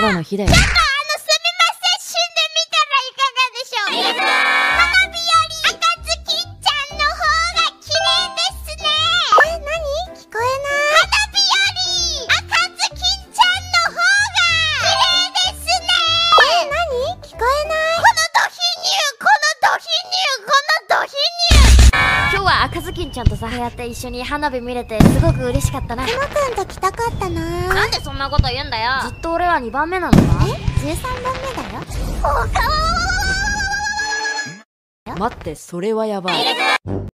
だの日だよ。ちょっとあのすみません死んでみたらいかがでしょう？花火より。赤ずきんちゃんの方が綺麗ですねえ、なに聞こえない。花火より赤ずきんちゃんの方が綺麗ですねえ、なに聞こえない。このド貧乳。このド貧乳。このド貧乳。今日は赤ずきんちゃんとさやって一緒に花火見れてすごく嬉しかったな。くんと来たかったな。なんでそんなこと言うんだよ。ずっと俺は2番目なのか？13番目だよ。お顔待ってそれはやばい